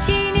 对你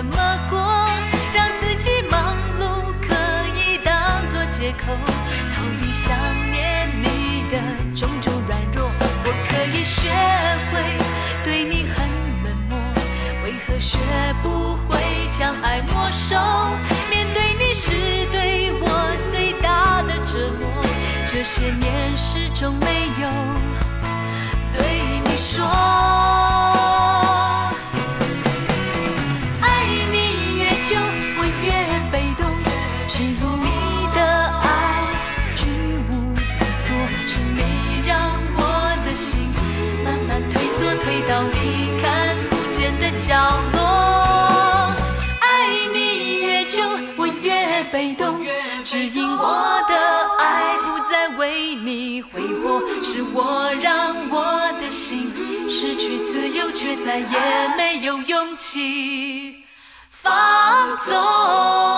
怎么过？让自己忙碌可以当作借口，逃避想念你的种种软弱。我可以学会对你很冷漠，为何学不会将爱没收？再也没有勇气放纵。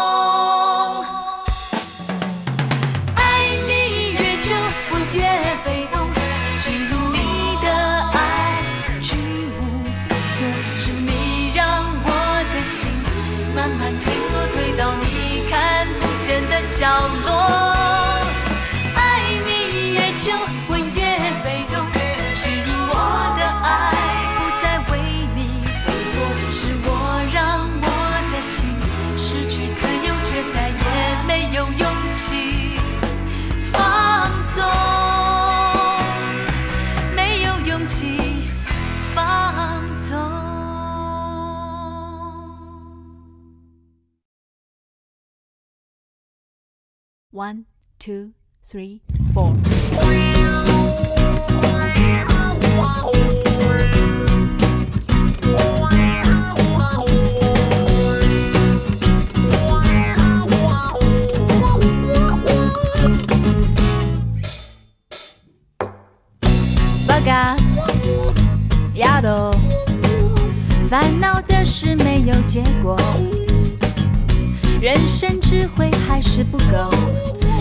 One, two, three, four. 烦恼的事没有结果，人生智慧还是不够，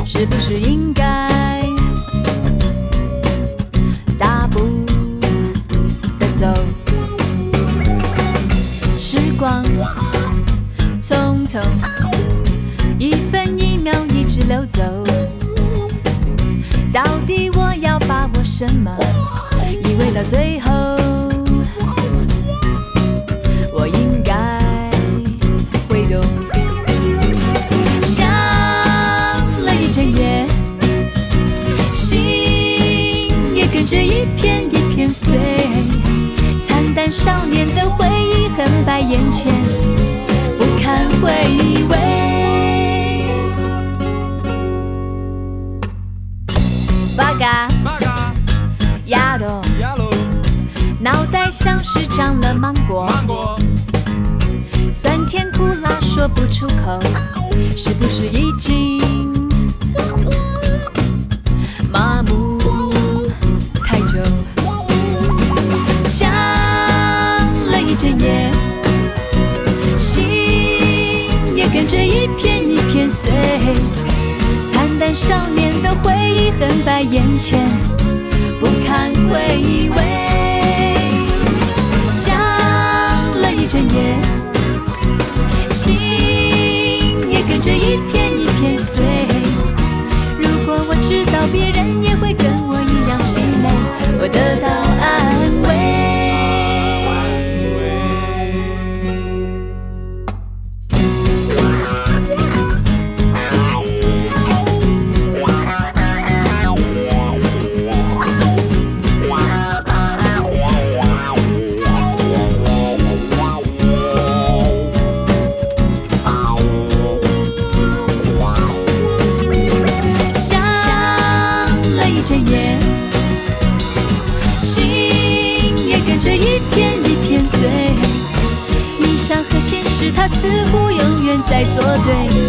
是不是应该大步的走？时光匆匆，一分一秒一直流走，到底我要把握什么？以为到最后，一片碎。惨淡少年的回忆横摆眼前，不堪回味。八嘎丫头，脑袋像是长了芒果酸甜苦辣说不出口，是不是已经着一片一片碎。惨淡少年的回忆横在眼前，不堪回味。想了一整夜，心也跟着一片一片碎。如果我知道别人也会跟我一样心累，我得到做对。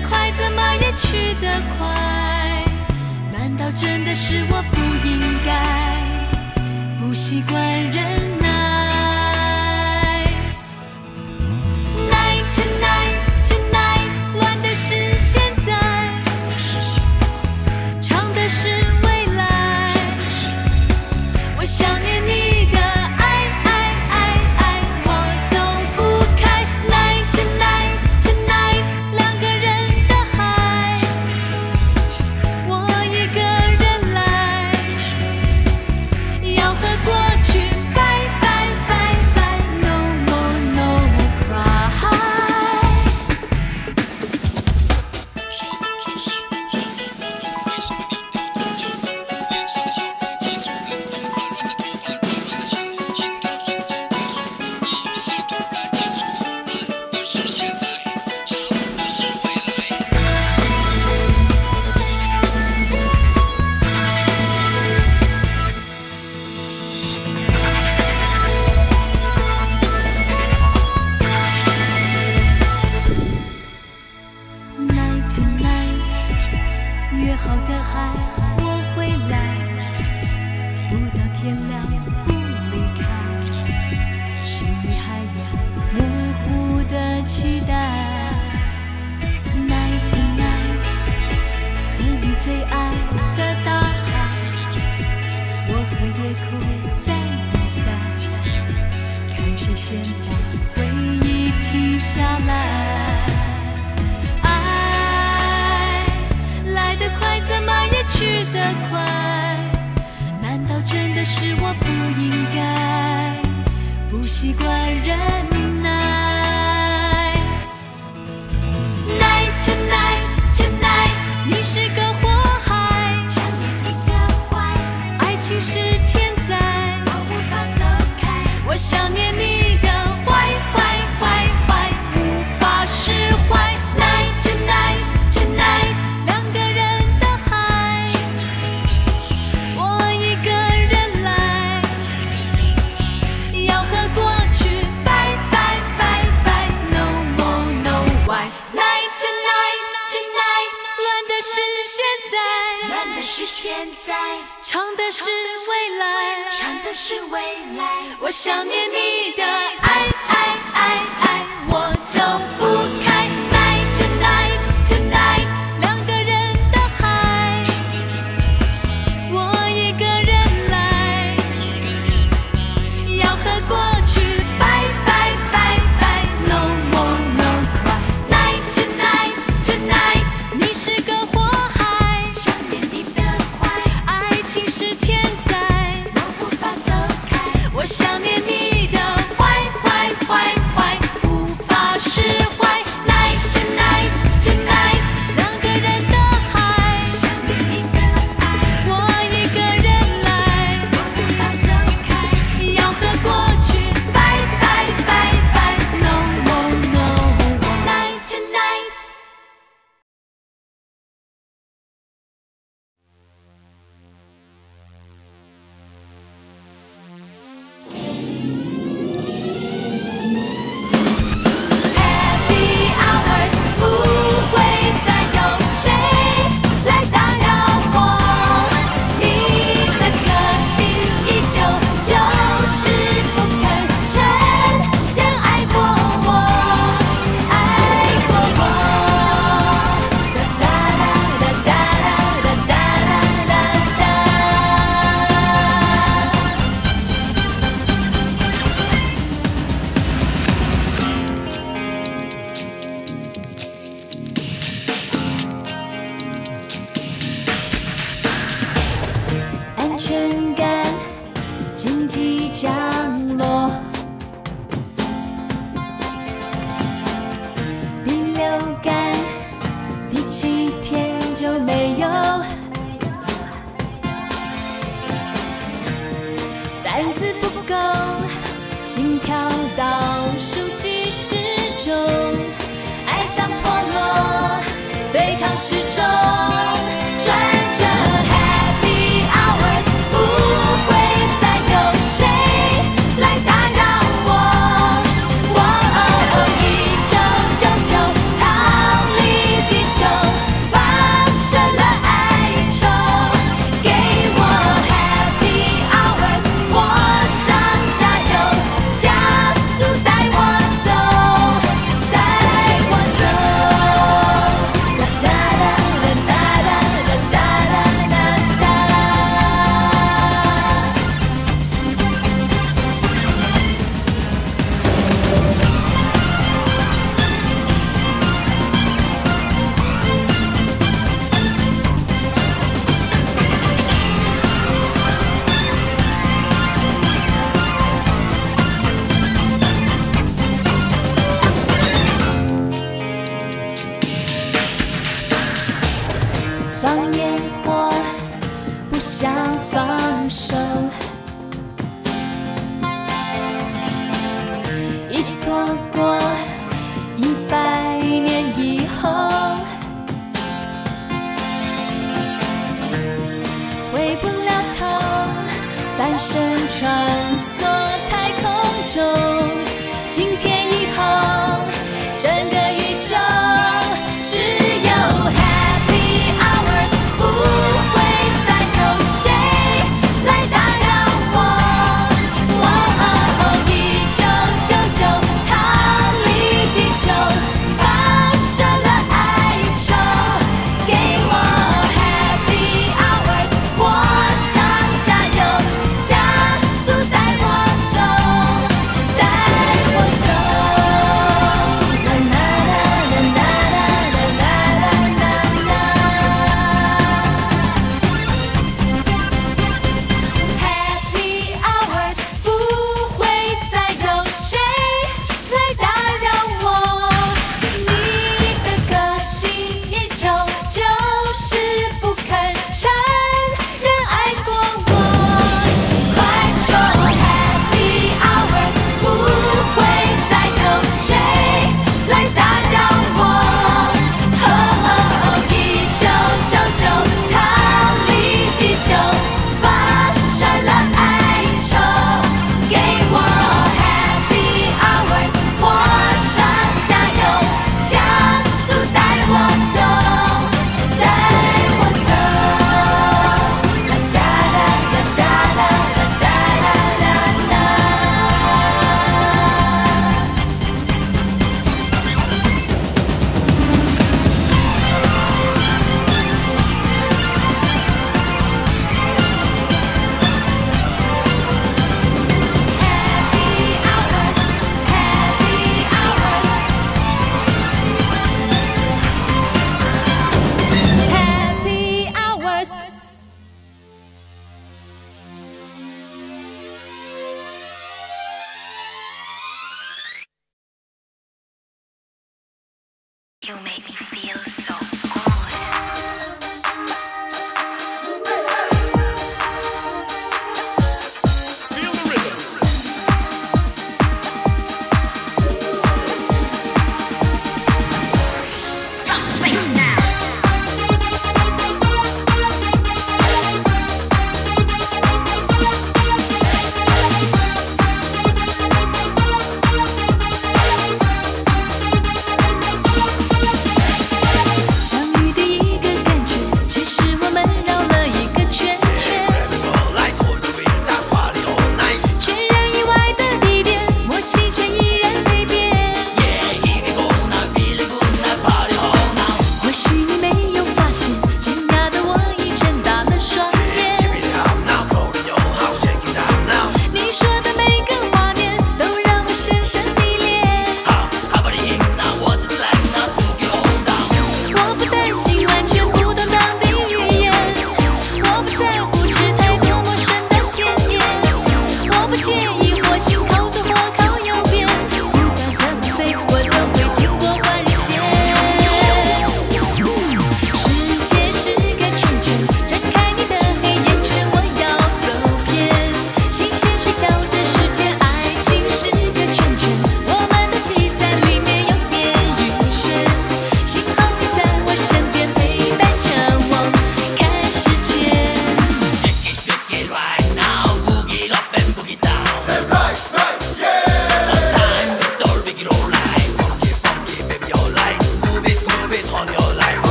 快怎么也去得快。难道真的是我不应该？不习惯人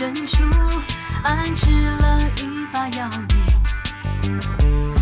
深处安置了一把摇椅，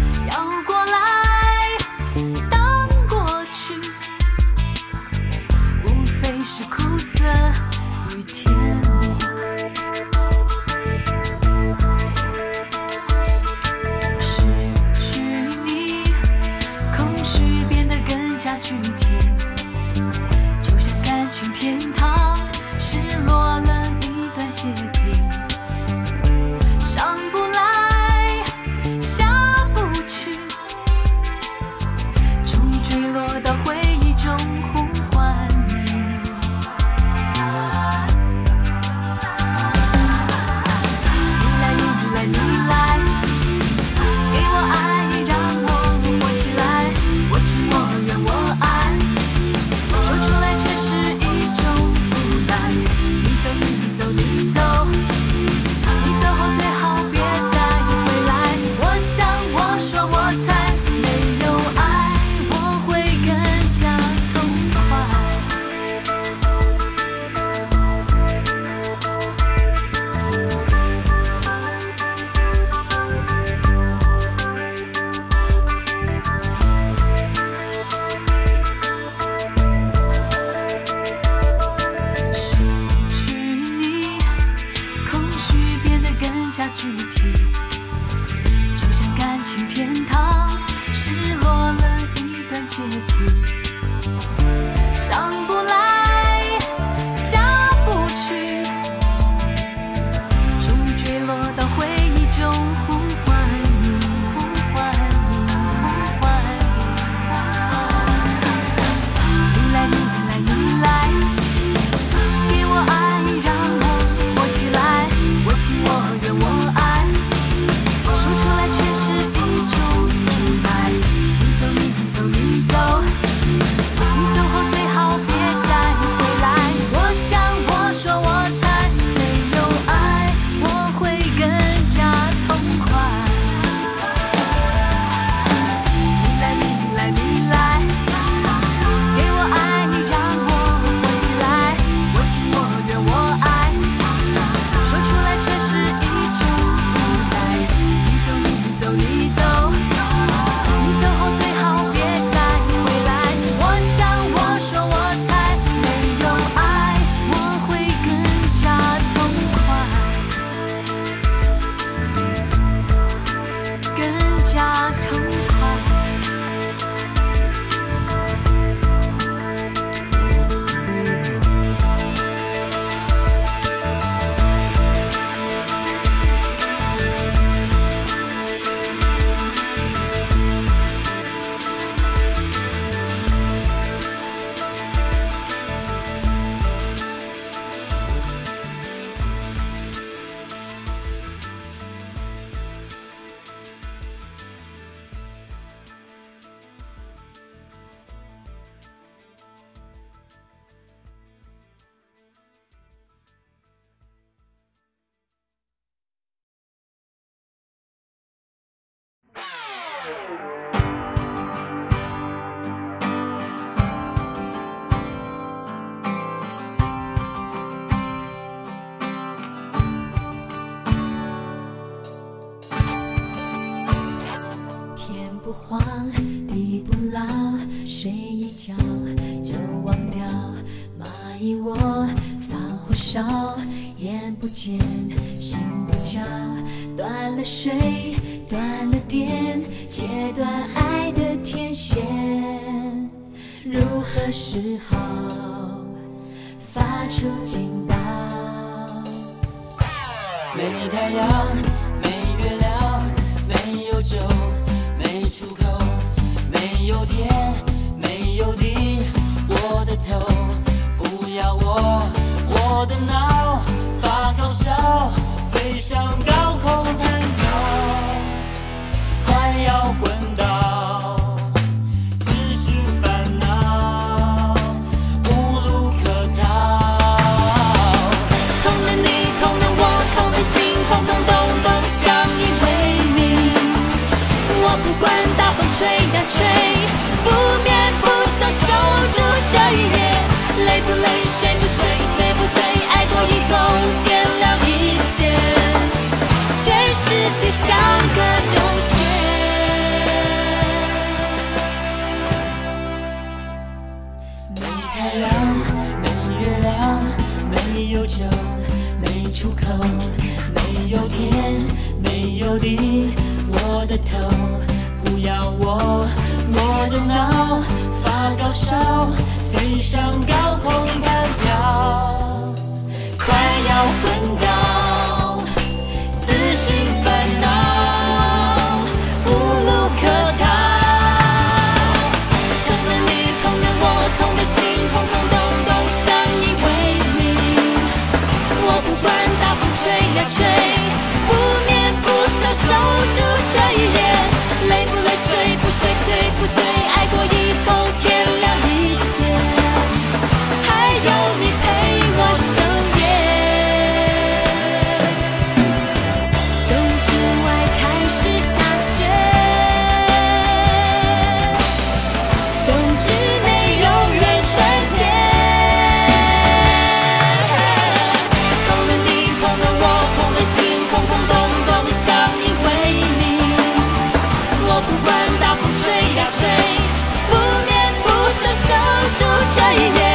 这一夜。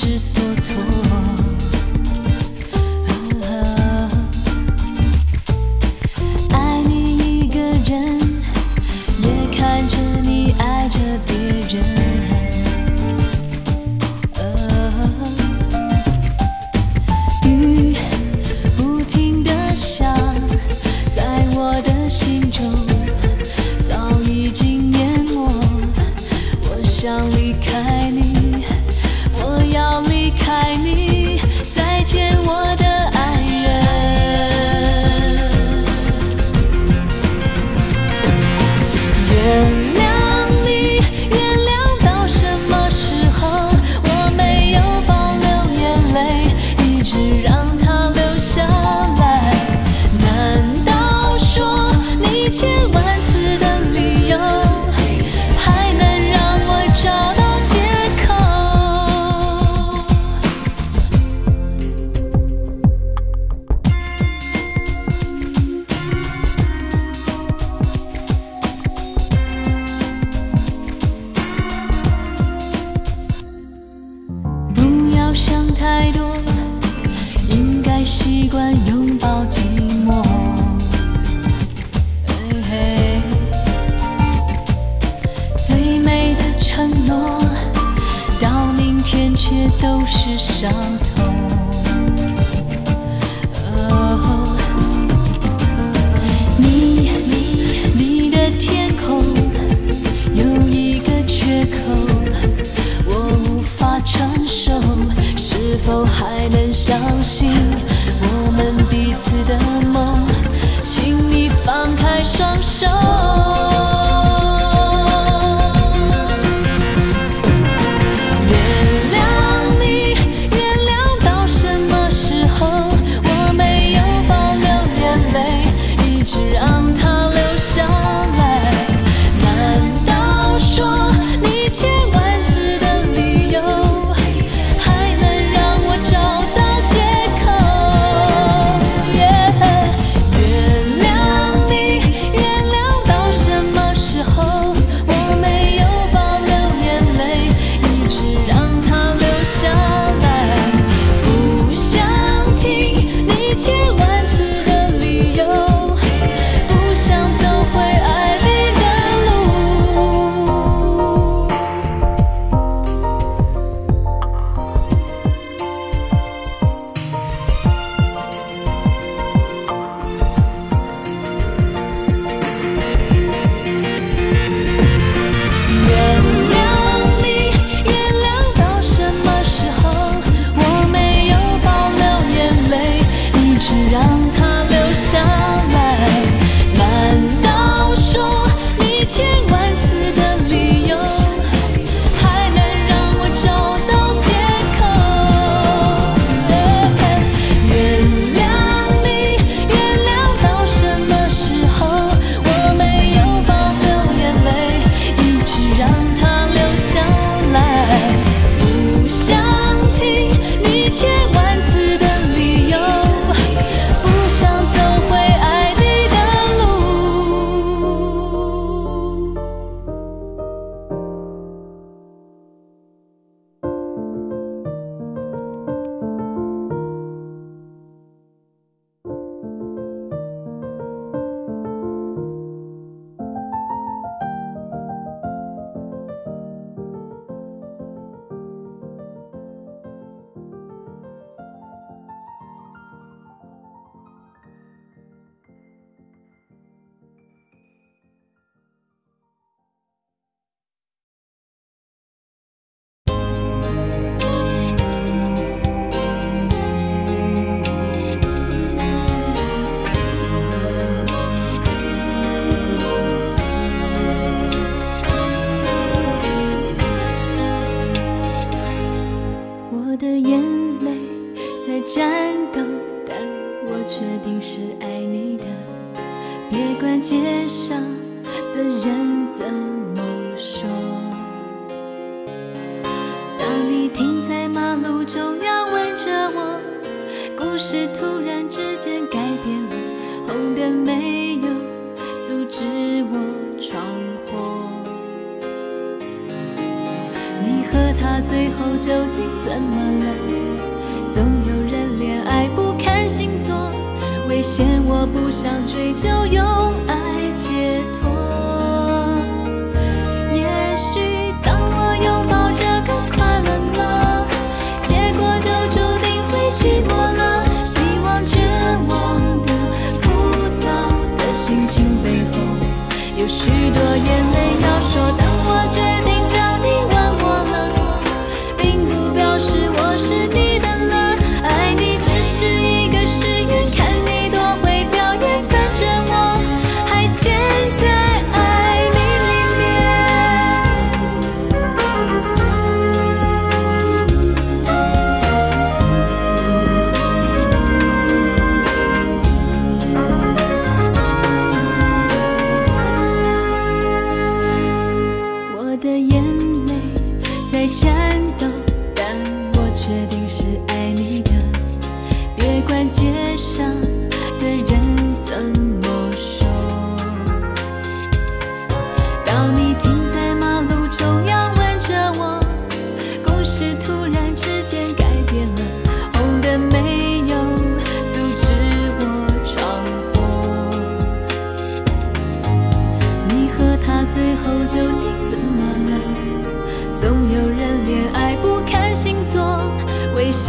just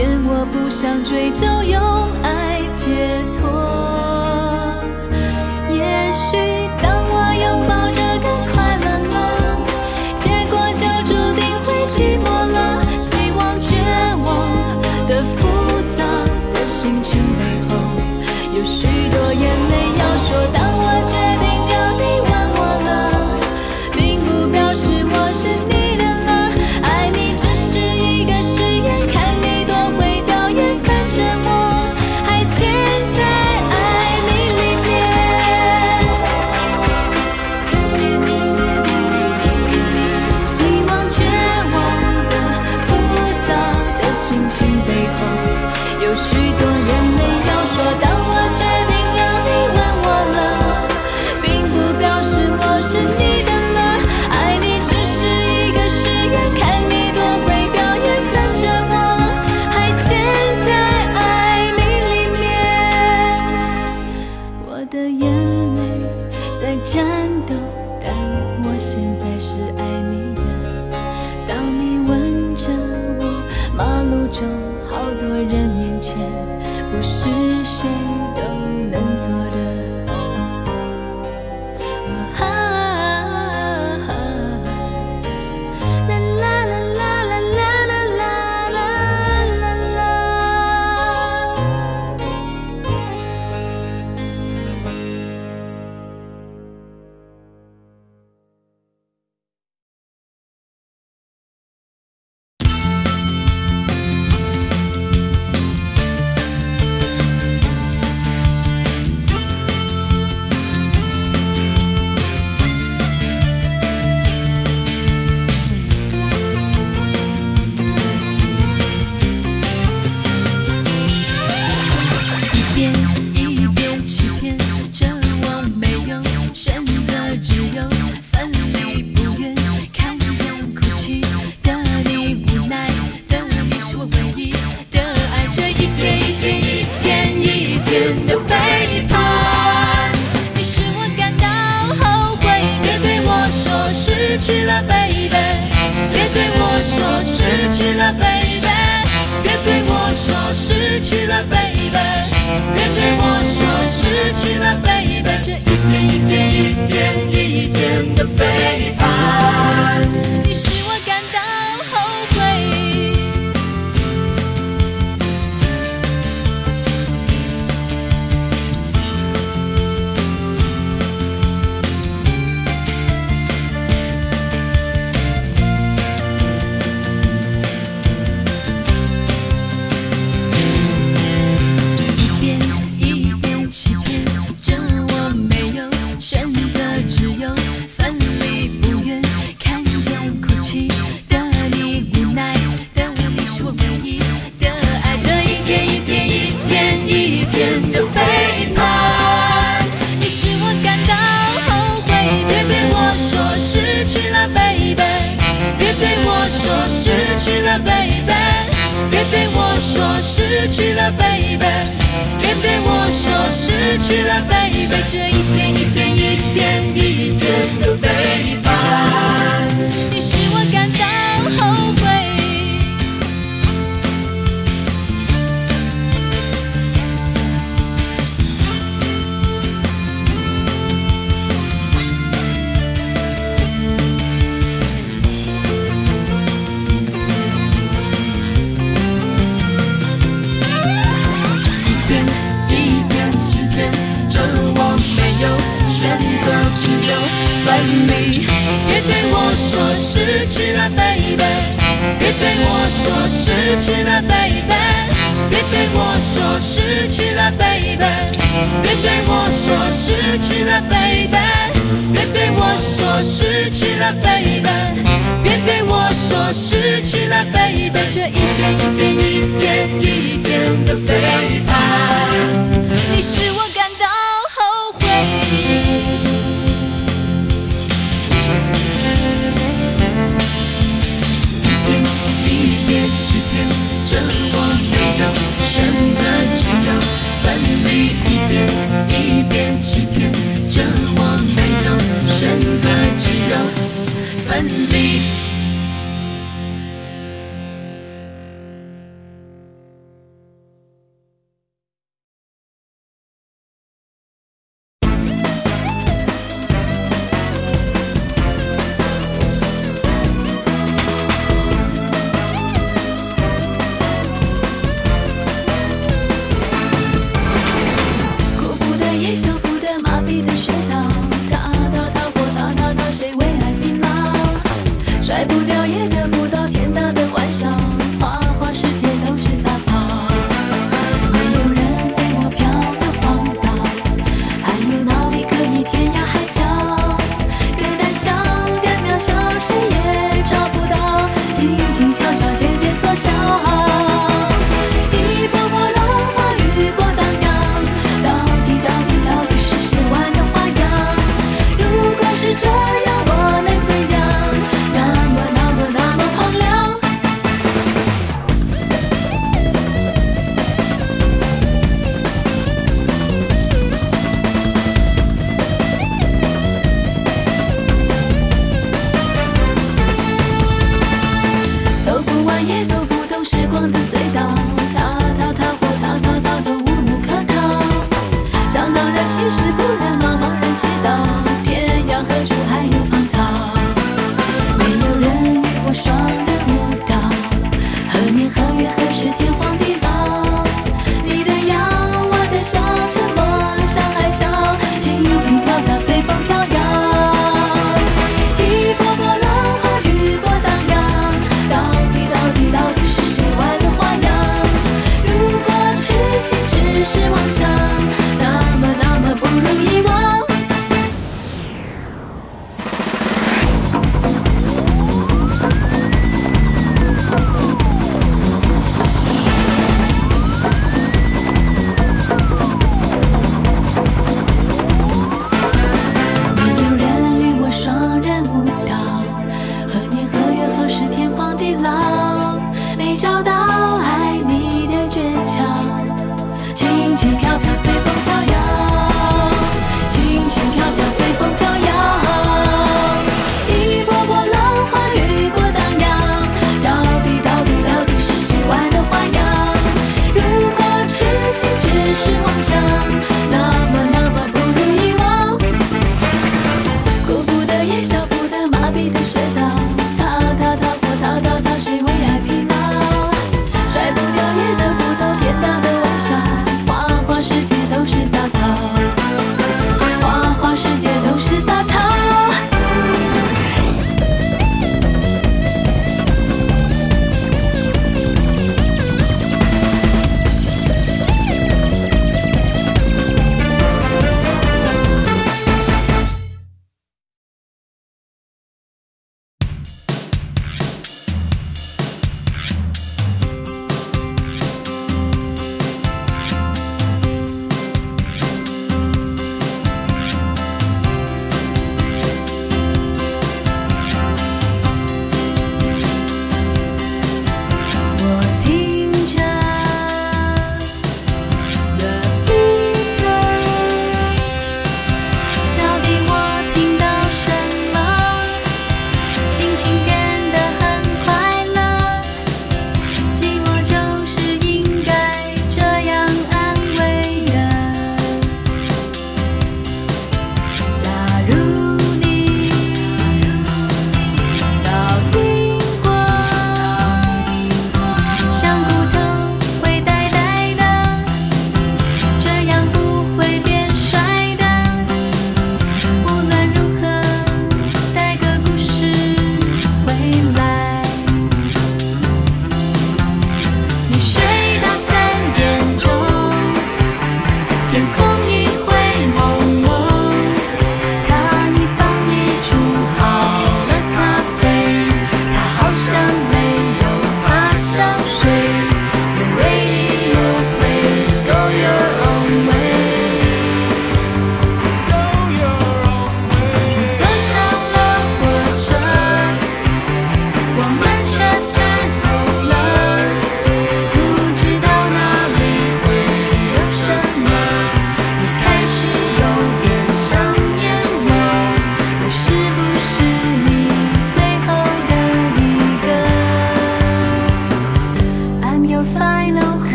我不想追究用爱解脱。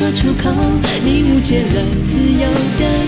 说出口你误解了自由的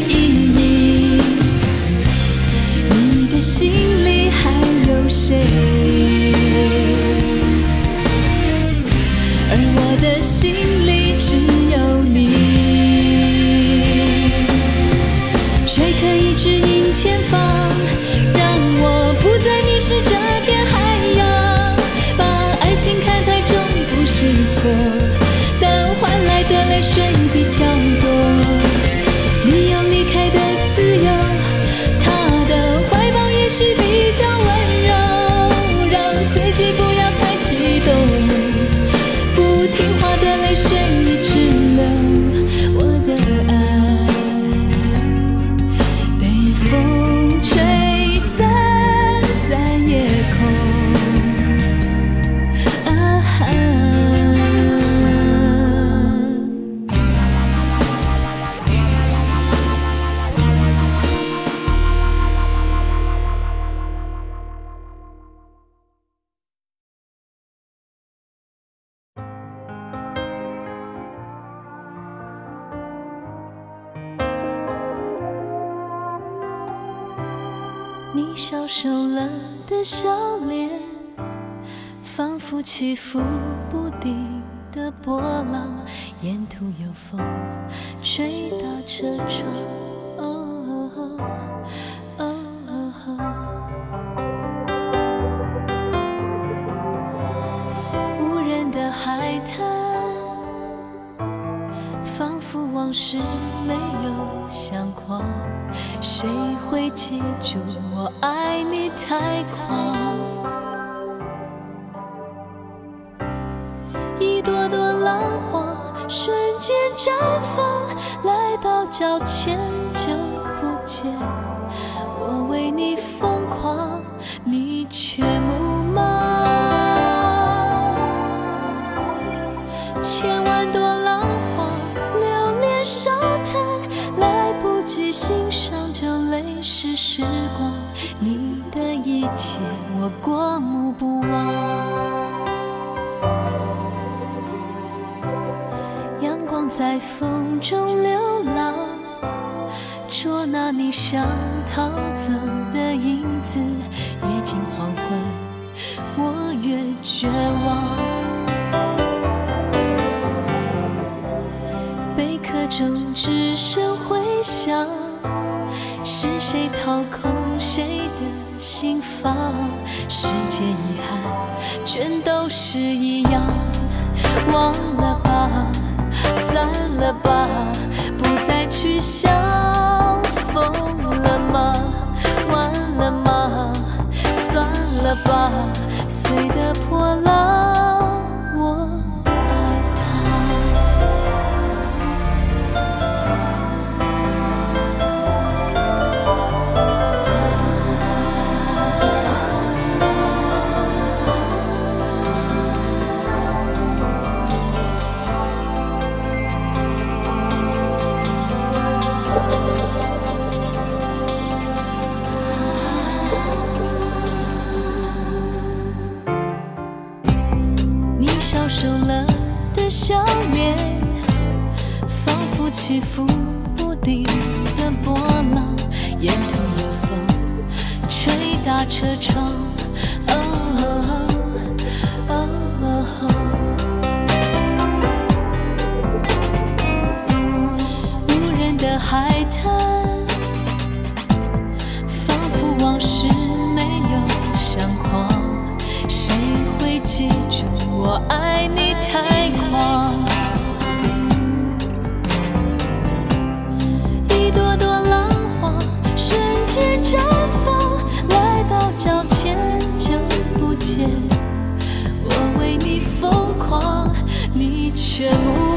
贝壳中只剩回响，是谁掏空谁的心房？世界遗憾，全都是一样。忘了吧，散了吧，不再去想。疯了吗？完了吗？算了吧，碎的破浪，起伏不定的波浪，沿途有风吹打车窗。哦哦无人的海滩，仿佛往事没有相框。谁会记住我爱你太狂？去绽放，来到脚前就不见。我为你疯狂，你却无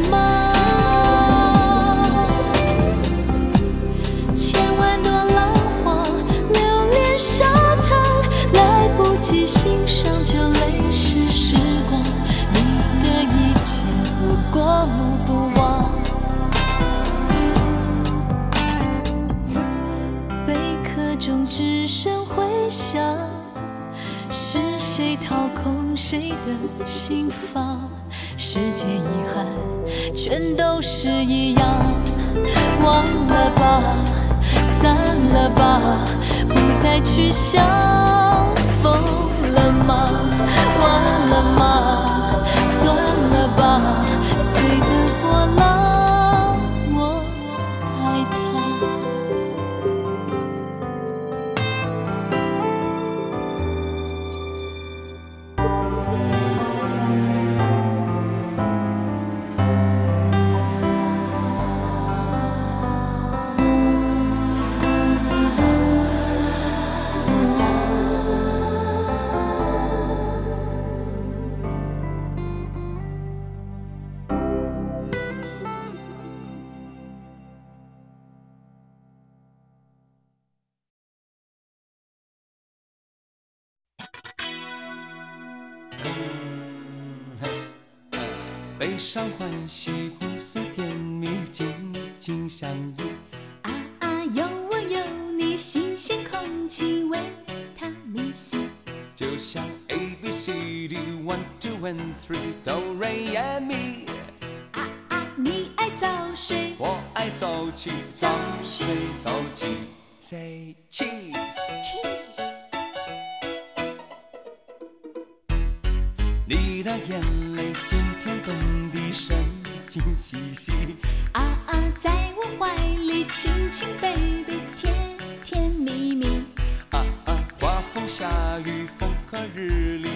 只剩回响，是谁掏空谁的心房？世界遗憾，全都是一样。忘了吧，散了吧，不再去想。疯了吗？完了吗？算了吧，悲伤欢喜，苦涩甜蜜，紧紧相依。啊啊，有我有你，新鲜空气，维他命 C。就像 A B C D one two and three re and mi，啊啊，你爱早睡，我爱早起，早睡早起。Say cheese，cheese 你的眼泪神经兮兮。啊啊，在我怀里亲亲 baby，甜甜蜜蜜。啊啊，刮风下雨，风和日丽，